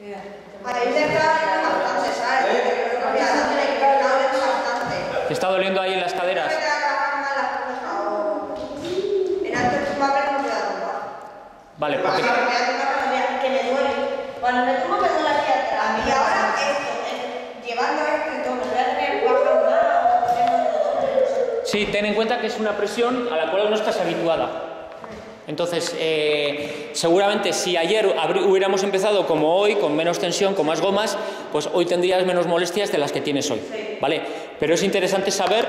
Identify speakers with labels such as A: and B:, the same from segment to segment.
A: Ahí te está doliendo bastante, ¿sabes? Doliendo bastante.
B: ¿Te está doliendo ahí en las caderas?
A: Me queda la mal las cosas o... En antes me tumbar.
B: Vale, porque...
A: a que me duele. Cuando me tumbo me duele aquí atrás. Y ahora esto, eh, llevando esto y todo, me voy a tener que bajar más o ponerme de doble, no sé.
B: Sí, ten en cuenta que es una presión a la cual no estás habituada. Entonces, eh, seguramente si ayer hubiéramos empezado como hoy, con menos tensión, con más gomas, pues hoy tendrías menos molestias de las que tienes hoy. ¿Vale? Pero es interesante saber,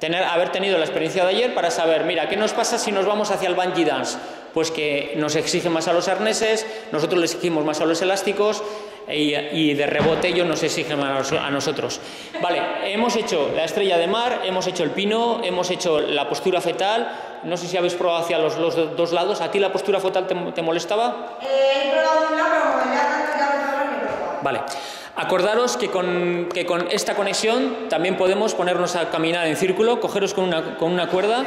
B: tener, haber tenido la experiencia de ayer para saber, mira, ¿qué nos pasa si nos vamos hacia el bungee dance? Pues que nos exige más a los arneses, nosotros les exigimos más a los elásticos y, y de rebote ellos nos exigen a, nos- a nosotros. Vale, hemos hecho la estrella de mar, hemos hecho el pino, hemos hecho la postura fetal, no sé si habéis probado hacia los, los do- dos lados, ¿a ti la postura fetal te, te molestaba?
A: Eh, no probar.
B: Vale. Acordaros que con, que con esta conexión también podemos ponernos a caminar en círculo, cogeros con una, con una cuerda,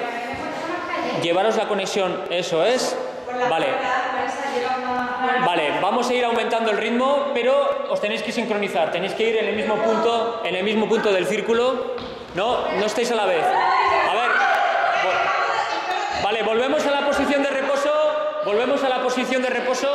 B: llevaros la conexión, eso es. Vale. Vale, vamos a ir aumentando el ritmo, pero os tenéis que sincronizar, tenéis que ir en el mismo punto, en el mismo punto del círculo. No, no estáis a la vez. A ver. Vale, volvemos a la posición de reposo. Volvemos a la posición de reposo.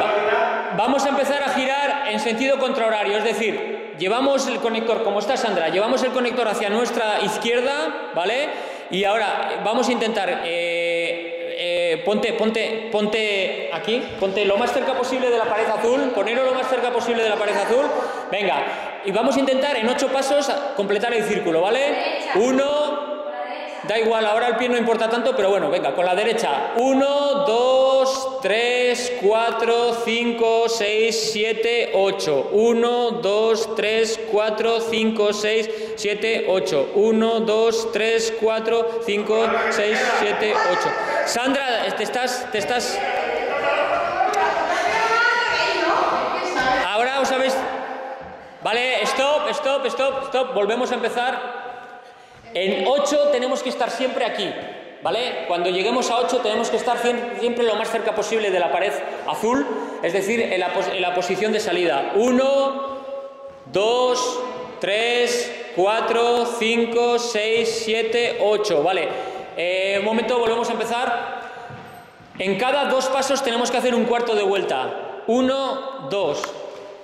B: Va- Vamos a empezar a girar en sentido contrahorario, es decir, llevamos el conector, como está Sandra, llevamos el conector hacia nuestra izquierda, ¿vale? Y ahora vamos a intentar, eh, eh, ponte, ponte, ponte aquí, ponte lo más cerca posible de la pared azul, ponerlo lo más cerca posible de la pared azul, venga, y vamos a intentar en ocho pasos completar el círculo, ¿vale? Uno, Da igual, ahora el pie no importa tanto, pero bueno, venga, con la derecha. 1, 2, 3, 4, 5, 6, 7, 8. 1, 2, 3, 4, 5, 6, 7, 8. 1, 2, 3, 4, 5, 6, 7, 8. Sandra, te estás, te estás... Ahora os habéis... Vale, stop, stop, stop, stop. Volvemos a empezar. En 8 tenemos que estar siempre aquí, ¿vale? Cuando lleguemos a 8 tenemos que estar siempre lo más cerca posible de la pared azul, es decir, en la, en la posición de salida. 1, 2, 3, 4, 5, 6, 7, 8, ¿vale? Eh, un momento, volvemos a empezar. En cada dos pasos tenemos que hacer un cuarto de vuelta. 1, 2,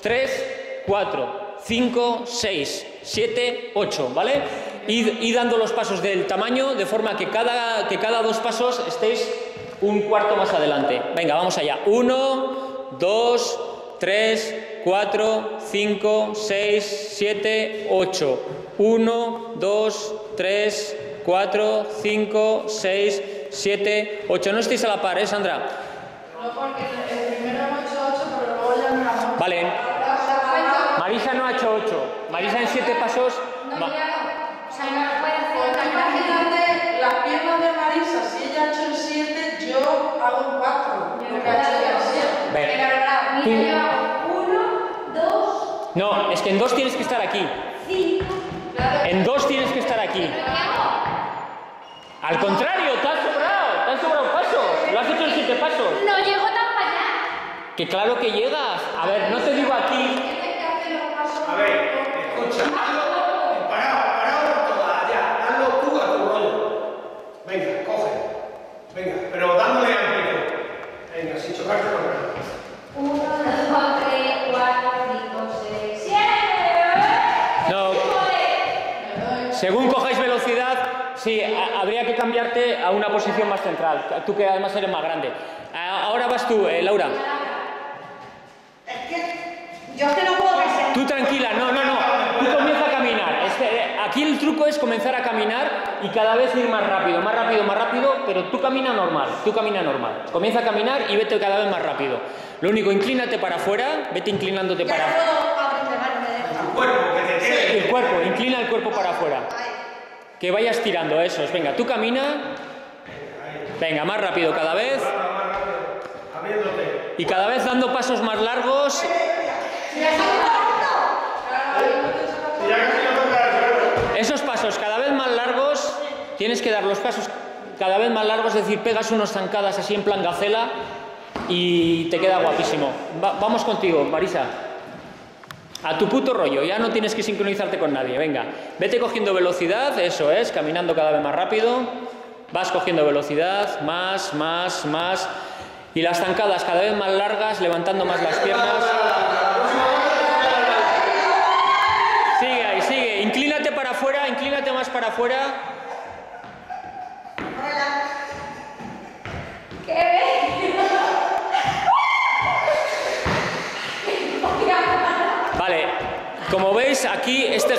B: 3, 4, 5, 6, 7, 8, ¿vale? Id, id dando los pasos del tamaño de forma que cada, que cada dos pasos estéis un cuarto más adelante. Venga, vamos allá. 1, 2, 3, 4, 5, 6, 7, 8. 1, 2, 3, 4, 5, 6, 7, 8. No estéis a la par, ¿eh, Sandra?
C: No, porque el primero hemos hecho 8, pero luego ya no la
B: Vale. Marisa no ha hecho 8. Marisa en 7 pasos.
D: No. O sea, no puede
C: Pues imagínate las piernas de Marisa, si ella ha hecho el 7, yo hago un 4, porque ha hecho el 7.
B: Ven.
D: Venga, verdad.
B: Tú-
D: Mira, yo uno, dos,
B: No, es que en 2 tienes que estar aquí.
D: cinco.
B: En 2 tienes que estar aquí.
D: ¿Pero qué hago?
B: Al contrario, te has sobrado. Te has sobrado pasos. Lo has hecho en 7 pasos.
D: No llego tan para allá.
B: Que claro que llegas. A ver, no te digo aquí.
E: A ver, escucha, hazlo, parado, parado toda, ya, hazlo tú a tu rollo. Venga, coge. Venga, pero dándole amplitud. Venga, sin chocarte con nada.
D: Uno, dos, tres, cuatro, cinco, seis, siete.
B: No.
D: Joder.
B: Según cojáis velocidad, sí, habría que cambiarte a una posición más central. Tú que además eres más grande. A- Ahora vas tú, eh, Laura.
A: Es que yo es que no puedo.
B: Tú tranquila, no, no, no. Tú comienza a caminar. Es que, eh, aquí el truco es comenzar a caminar y cada vez ir más rápido, más rápido, más rápido, pero tú camina normal, tú camina normal. Comienza a caminar y vete cada vez más rápido. Lo único, inclínate para afuera, vete inclinándote
A: Ya
B: para
A: no
B: el cuerpo, inclina el cuerpo para afuera. Que vayas tirando, eso es. Venga, tú camina. Venga, más rápido cada vez. Y cada vez dando pasos más largos. Esos pasos cada vez más largos, tienes que dar los pasos cada vez más largos, es decir, pegas unos zancadas así en plan gacela. y te queda guapísimo. Va- vamos contigo, Marisa. A tu puto rollo, ya no tienes que sincronizarte con nadie, venga. Vete cogiendo velocidad, eso es, caminando cada vez más rápido. Vas cogiendo velocidad, más, más, más. Y las zancadas cada vez más largas, levantando más las piernas. Sigue ahí, sigue. Inclínate para afuera, inclínate más para afuera.
D: ¡Qué bello!
B: Vale, como veis aquí este